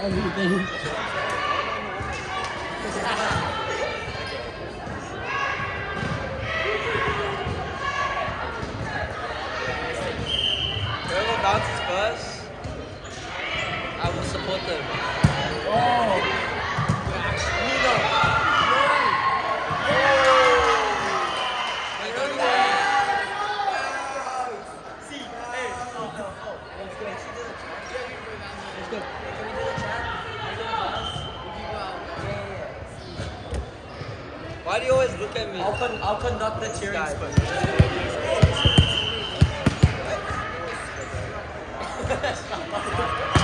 everything. Whoever bounces first, I will support them. Oh! look at me. I'll, con I'll conduct the cheering squad.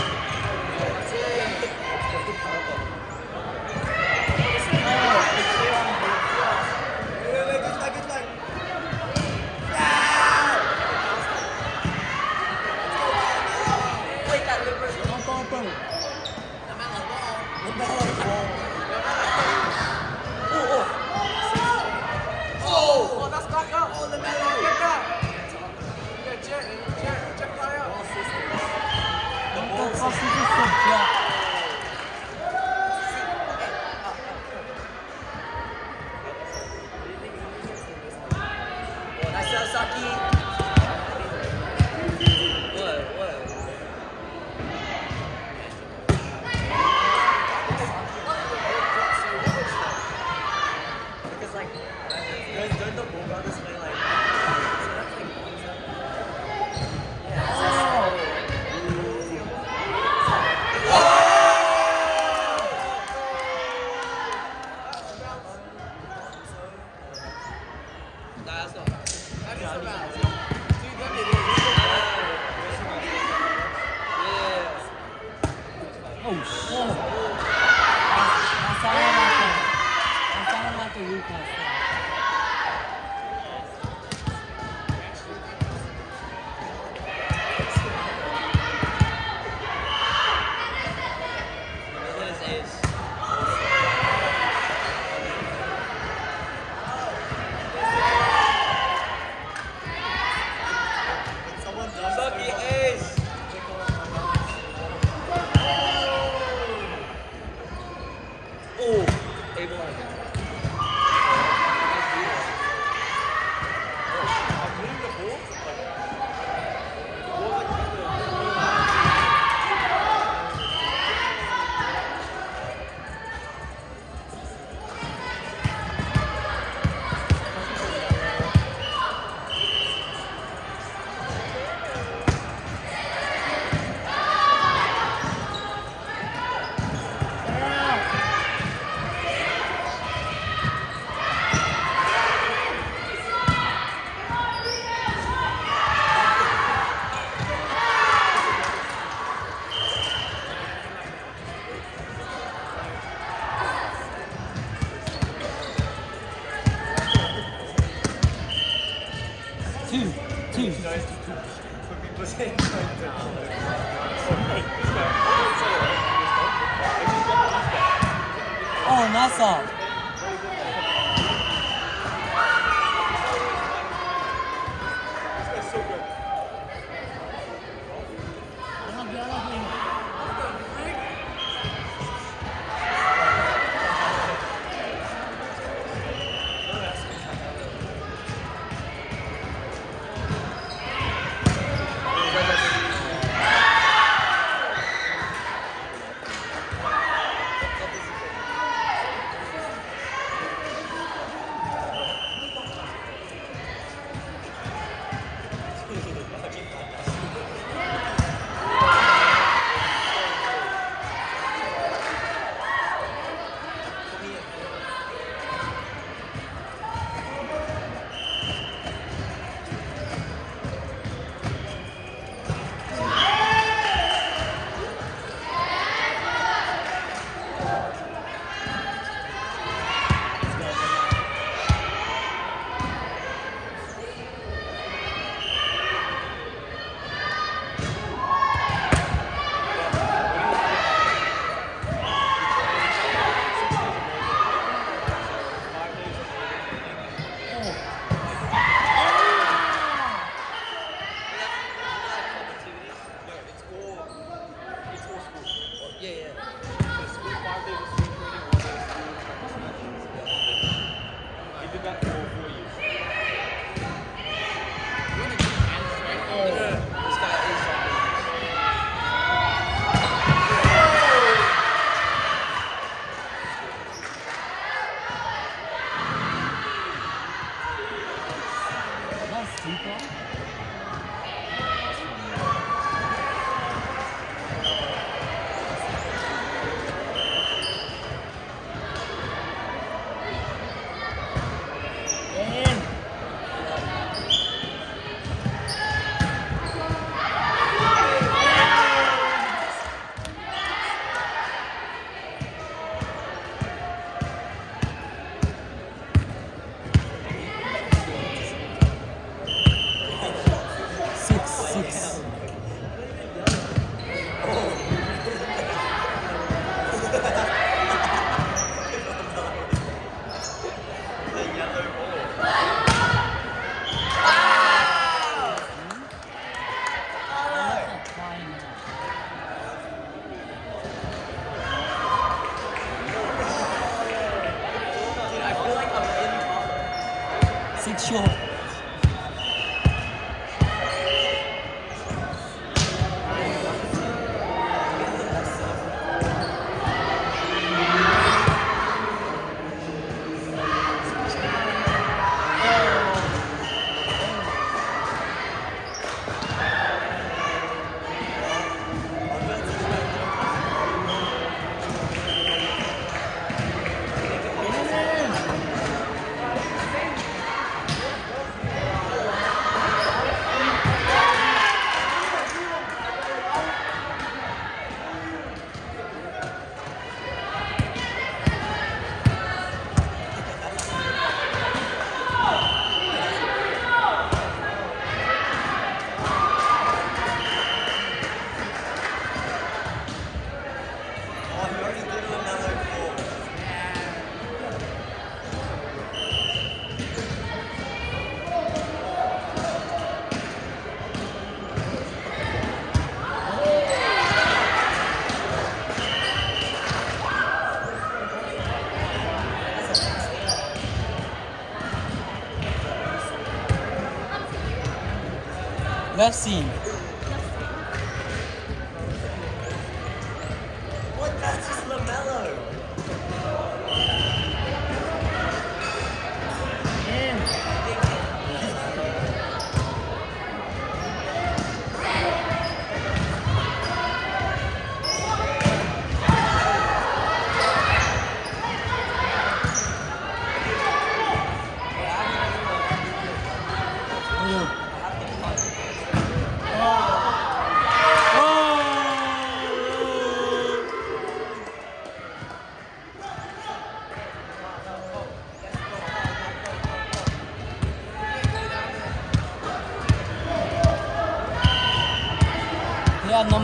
assim.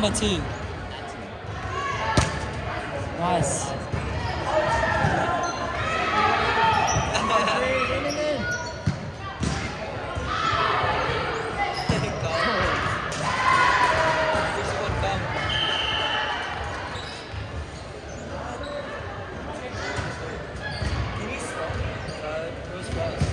Number two. Nice. This one come. Can you stop? Uh, who's first?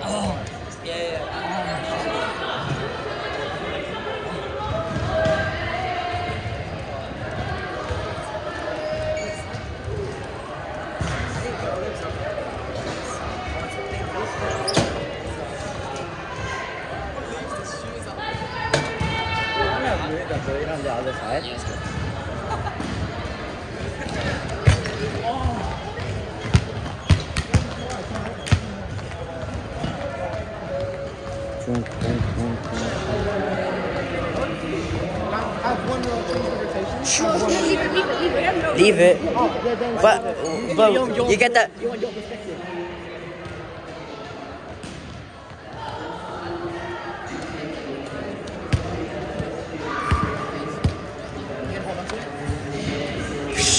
Oh, Yeah, yeah. On the other side. Boom, boom. Leave it. But, but you get that.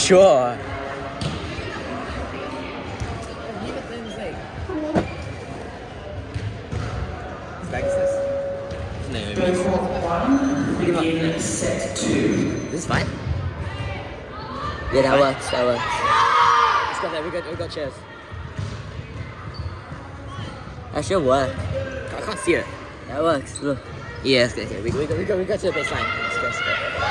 Sure. set two. This is fine. Yeah, that works. That works. Let's go there. We got we got chairs. That should work. I can't see it. That works. Look. Yeah, let's go. Okay, we, we, go, we, go, we go to the baseline. Let's go, let's go.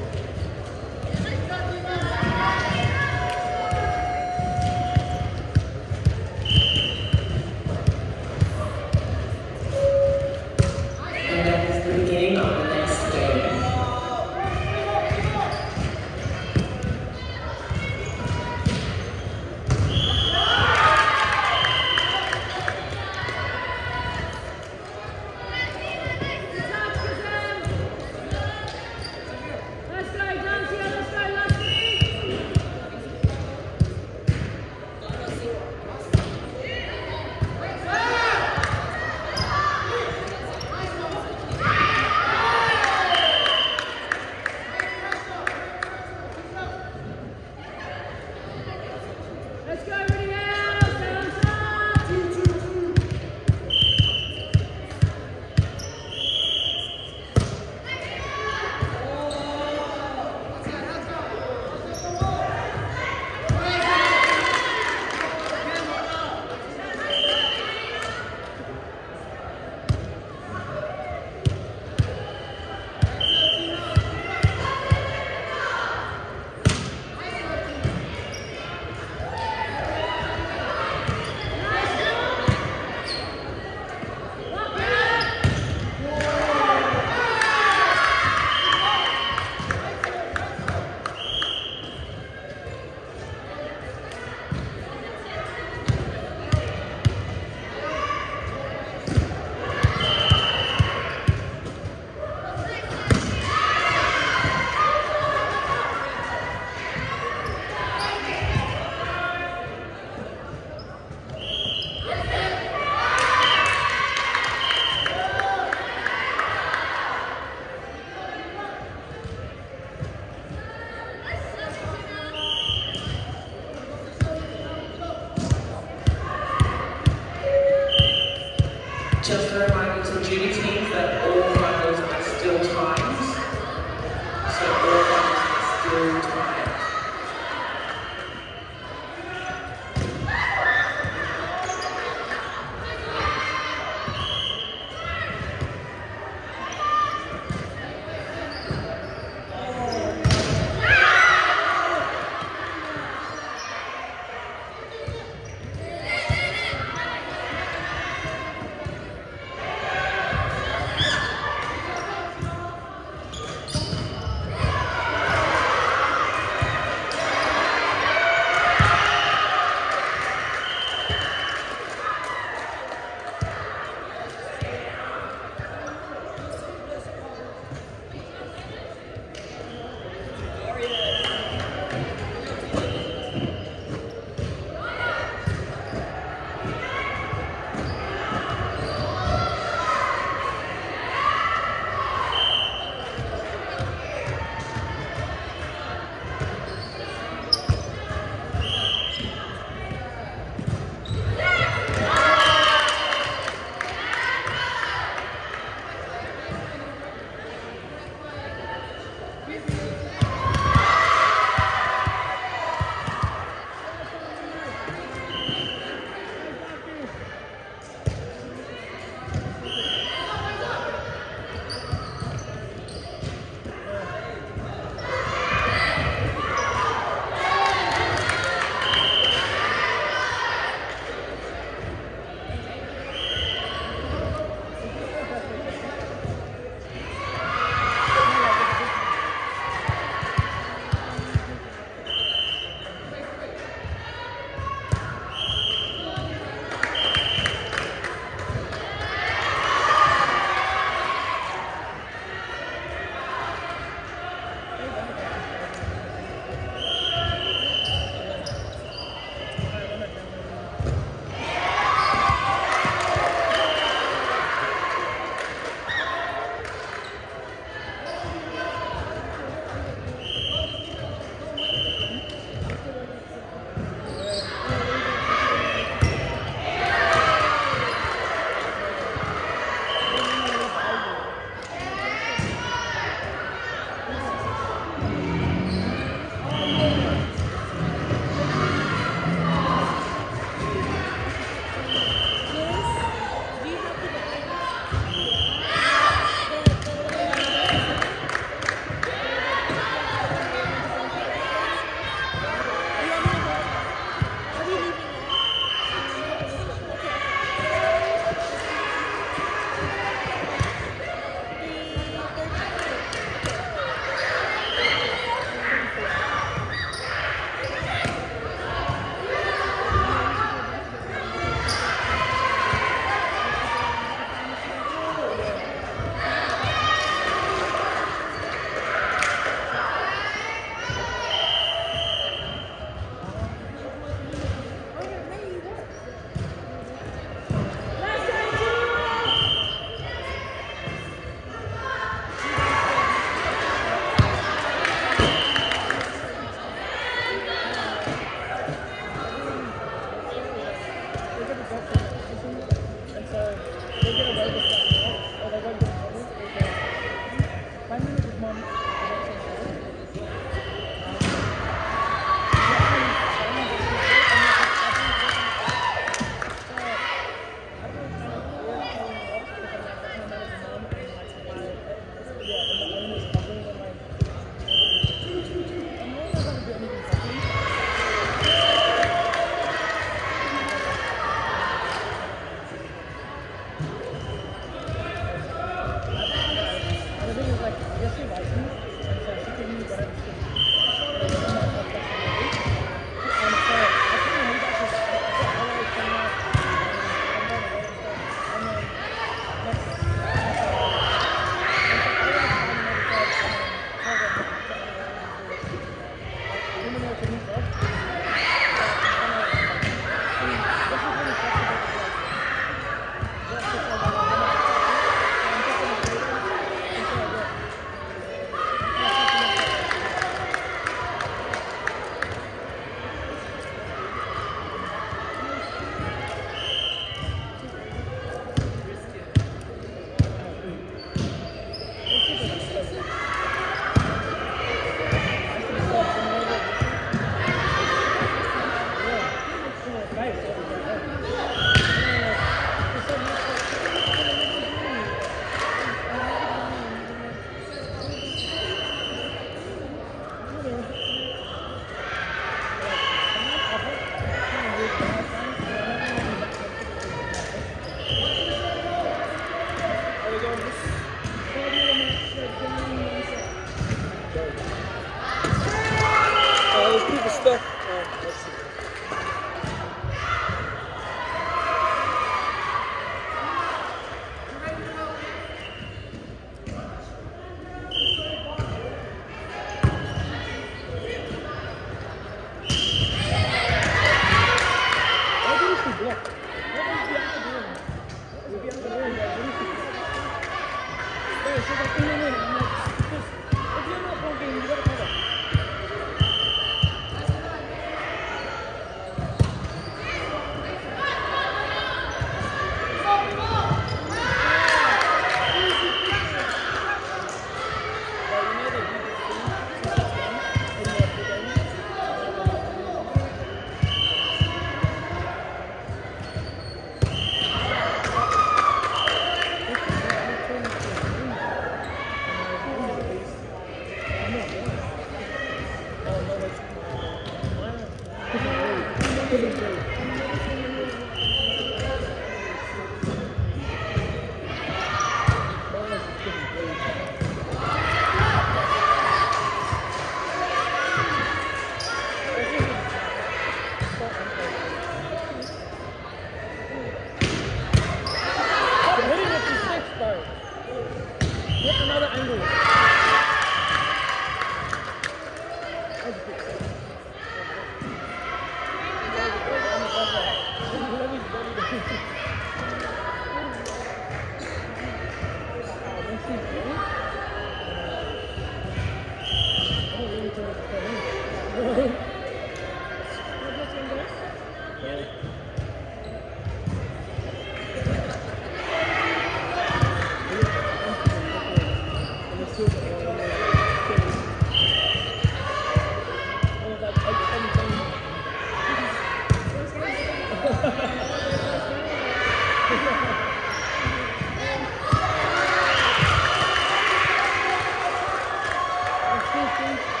That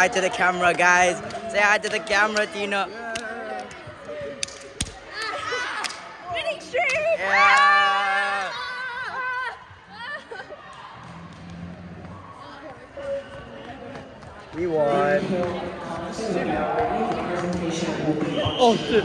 hi to the camera, guys. Say hi to the camera, Tino. Winning streak! Yeah. We won. Oh shit.